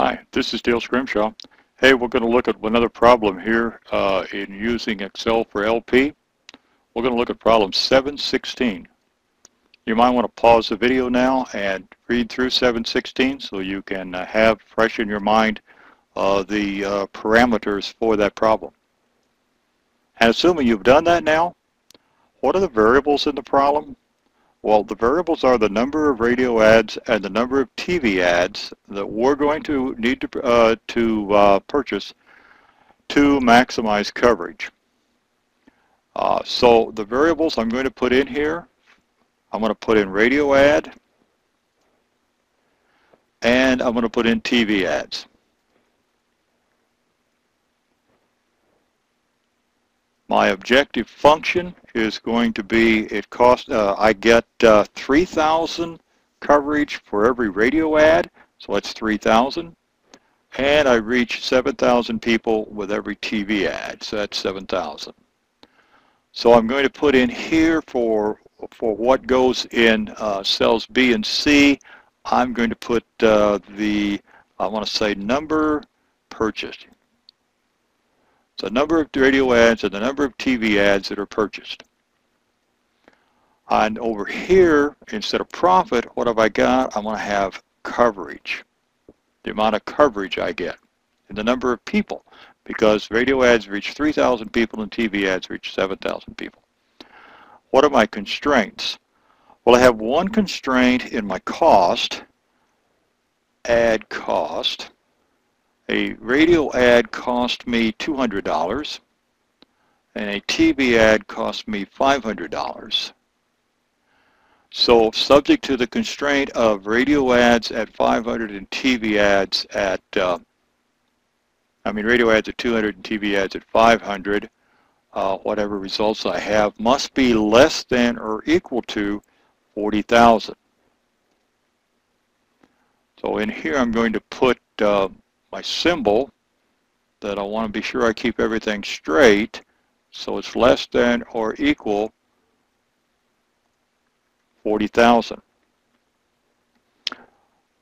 Hi, this is Dale Schrimshaw. Hey, we're going to look at another problem here uh, in using Excel for LP. We're going to look at problem 716. You might want to pause the video now and read through 716 so you can uh, have fresh in your mind uh, the uh, parameters for that problem. And assuming you've done that now, what are the variables in the problem? Well, the variables are the number of radio ads and the number of TV ads that we're going to need to, uh, to uh, purchase to maximize coverage. Uh, so the variables I'm going to put in here, I'm going to put in radio ad and I'm going to put in TV ads. My objective function is going to be, it costs, uh, I get uh, 3,000 coverage for every radio ad, so that's 3,000. And I reach 7,000 people with every TV ad, so that's 7,000. So I'm going to put in here for, for what goes in uh, cells B and C, I'm going to put uh, the, I want to say number purchased. The number of radio ads and the number of TV ads that are purchased. And over here, instead of profit, what have I got? I'm going to have coverage, the amount of coverage I get, and the number of people, because radio ads reach 3,000 people and TV ads reach 7,000 people. What are my constraints? Well, I have one constraint in my cost, ad cost, a radio ad cost me $200 and a TV ad cost me $500. So subject to the constraint of radio ads at 500 and TV ads at, uh, I mean radio ads at 200 and TV ads at 500, uh, whatever results I have must be less than or equal to 40,000. So in here I'm going to put uh, my symbol that I want to be sure I keep everything straight so it's less than or equal 40,000.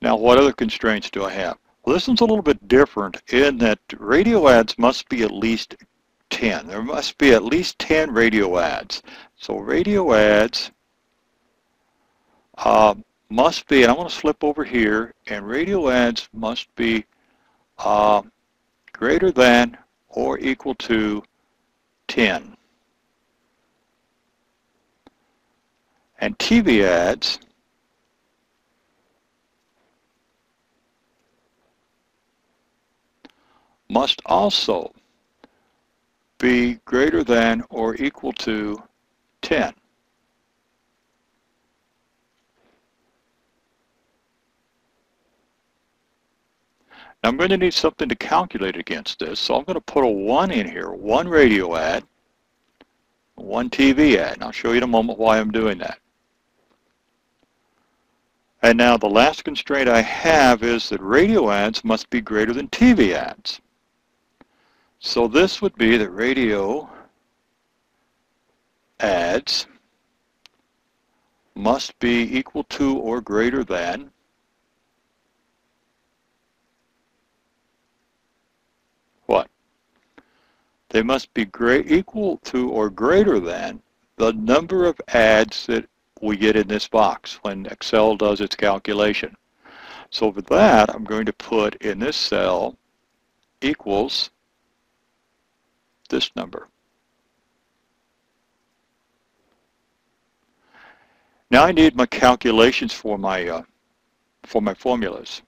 Now what other constraints do I have? Well this one's a little bit different in that radio ads must be at least 10. There must be at least 10 radio ads. So radio ads uh, must be, and I want to slip over here, and radio ads must be uh, greater than or equal to 10. And TV ads must also be greater than or equal to 10. Now I'm going to need something to calculate against this, so I'm going to put a 1 in here, one radio ad, one TV ad, and I'll show you in a moment why I'm doing that. And now the last constraint I have is that radio ads must be greater than TV ads. So this would be that radio ads must be equal to or greater than they must be great, equal to or greater than the number of ads that we get in this box when Excel does its calculation. So for that, I'm going to put in this cell equals this number. Now I need my calculations for my uh, for my formulas.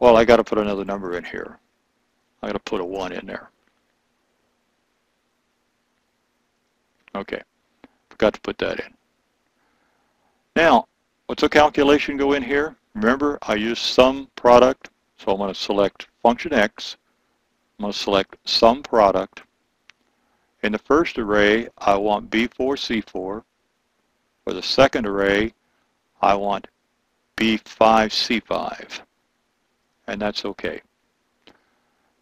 Well, I got to put another number in here. I got to put a 1 in there. Okay, forgot to put that in. Now, what's the calculation go in here? Remember, I use sum product, so I'm going to select function X. I'm going to select sum product. In the first array, I want B4, C4. For the second array, I want B5, C5. And that's okay.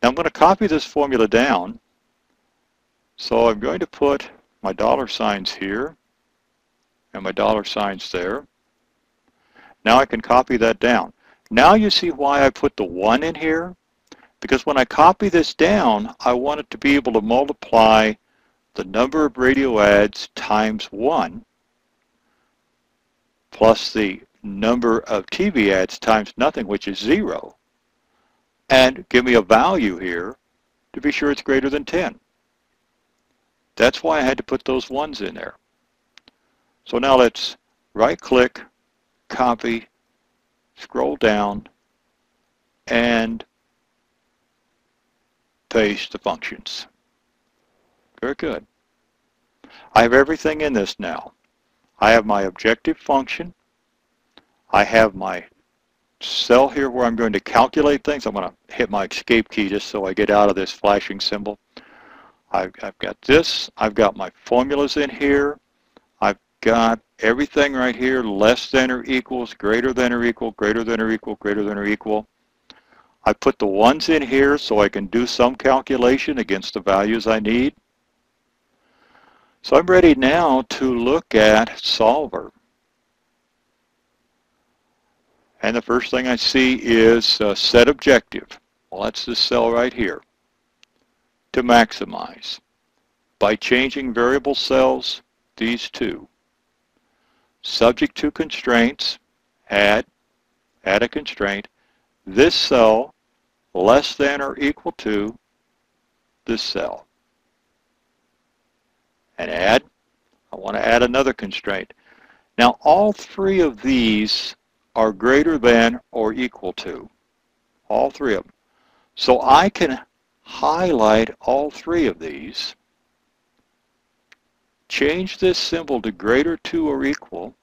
Now I'm going to copy this formula down. So I'm going to put my dollar signs here and my dollar signs there. Now I can copy that down. Now you see why I put the 1 in here Because when I copy this down, I want it to be able to multiply the number of radio ads times 1 plus the number of TV ads times nothing, which is 0, and give me a value here to be sure it's greater than 10. That's why I had to put those ones in there. So now let's right-click, copy, scroll down, and paste the functions. Very good. I have everything in this now. I have my objective function. I have my cell here where I'm going to calculate things. I'm going to hit my escape key just so I get out of this flashing symbol. I've, I've got this. I've got my formulas in here. I've got everything right here, less than or equals, greater than or equal, greater than or equal, greater than or equal. I put the ones in here so I can do some calculation against the values I need. So I'm ready now to look at Solver. And the first thing I see is uh, set objective. Well, that's this cell right here. To maximize. By changing variable cells, these two. Subject to constraints, add, add a constraint. This cell less than or equal to this cell. And add, I want to add another constraint. Now all three of these are greater than or equal to. All three of them. So I can highlight all three of these, change this symbol to greater to or equal,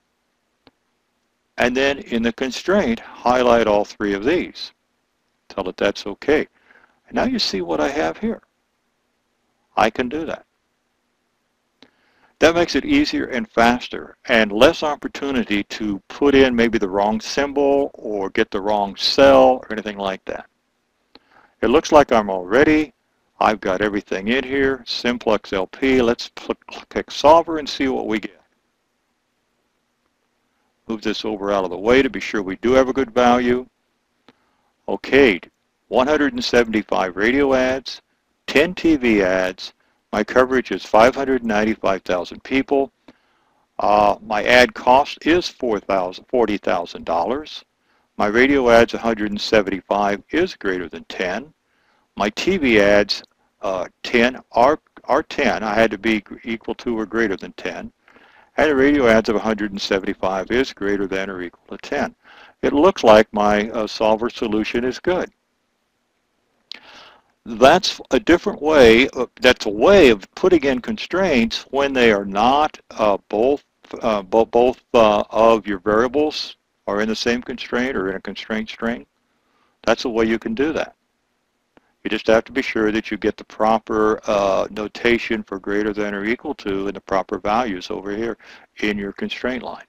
and then in the constraint, highlight all three of these. Tell it that's okay. And now you see what I have here. I can do that. That makes it easier and faster and less opportunity to put in maybe the wrong symbol or get the wrong cell or anything like that. It looks like I'm all ready. I've got everything in here, Simplex LP. Let's click Solver and see what we get. Move this over out of the way to be sure we do have a good value. Okay, 175 radio ads, 10 TV ads, my coverage is 595,000 people. Uh, my ad cost is $40,000. My radio ads 175 is greater than 10. My TV ads uh, 10 are, are 10. I had to be equal to or greater than 10. And the radio ads of 175 is greater than or equal to 10. It looks like my uh, solver solution is good that's a different way, that's a way of putting in constraints when they are not uh, both, uh, both, both uh, of your variables are in the same constraint or in a constraint string. That's the way you can do that. You just have to be sure that you get the proper uh, notation for greater than or equal to and the proper values over here in your constraint line.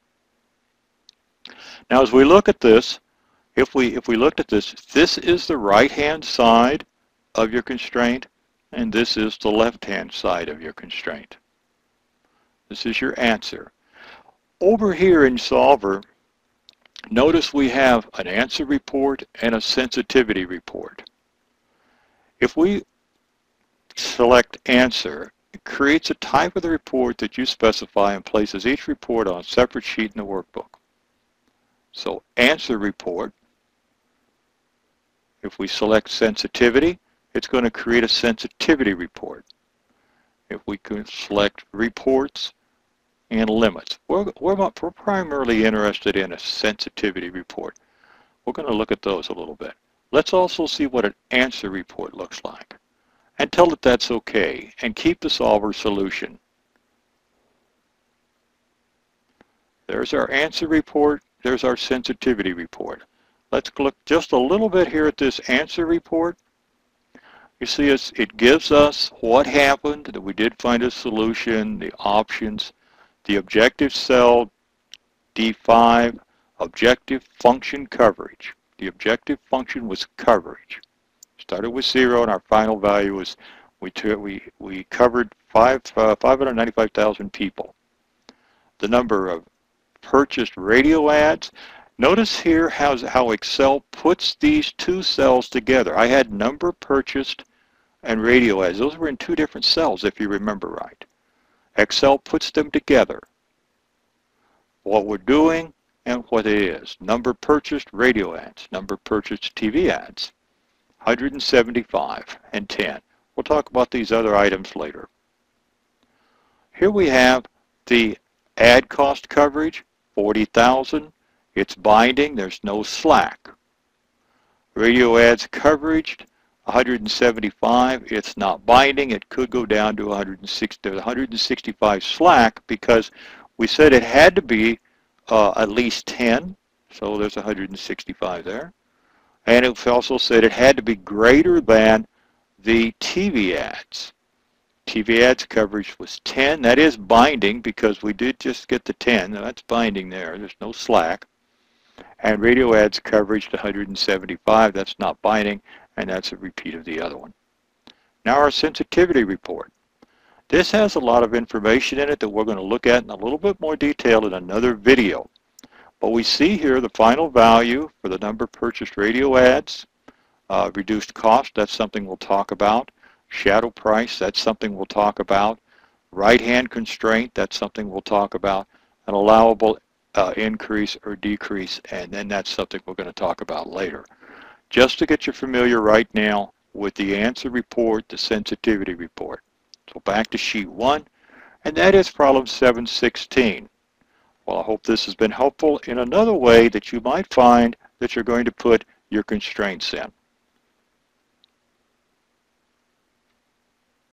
Now as we look at this, if we, if we looked at this, this is the right-hand side of your constraint, and this is the left-hand side of your constraint. This is your answer. Over here in Solver, notice we have an answer report and a sensitivity report. If we select answer, it creates a type of the report that you specify and places each report on a separate sheet in the workbook. So answer report, if we select sensitivity, it's going to create a sensitivity report. If we select reports and limits. We're, we're, we're primarily interested in a sensitivity report. We're going to look at those a little bit. Let's also see what an answer report looks like. And tell it that's okay, and keep the solver solution. There's our answer report. There's our sensitivity report. Let's look just a little bit here at this answer report. You see, it gives us what happened, that we did find a solution, the options, the objective cell, D5, objective function coverage. The objective function was coverage. Started with zero, and our final value was we we we covered five uh, 595,000 people. The number of purchased radio ads. Notice here how, how Excel puts these two cells together. I had number purchased and radio ads. Those were in two different cells if you remember right. Excel puts them together. What we're doing and what it is. Number purchased radio ads. Number purchased TV ads. 175 and 10. We'll talk about these other items later. Here we have the ad cost coverage, 40,000. It's binding, there's no slack. Radio ads coverage, 175, it's not binding. It could go down to 160, 165 slack because we said it had to be uh, at least 10, so there's 165 there. And it also said it had to be greater than the TV ads. TV ads coverage was 10. That is binding because we did just get the 10. That's binding there. There's no slack. And radio ads coverage to 175. That's not binding, and that's a repeat of the other one. Now our sensitivity report. This has a lot of information in it that we're going to look at in a little bit more detail in another video. But we see here the final value for the number of purchased radio ads, uh, reduced cost, that's something we'll talk about. Shadow price, that's something we'll talk about. Right-hand constraint, that's something we'll talk about. An allowable uh, increase or decrease, and then that's something we're going to talk about later. Just to get you familiar right now with the answer report, the sensitivity report. So back to sheet one, and that is problem 716. Well, I hope this has been helpful in another way that you might find that you're going to put your constraints in.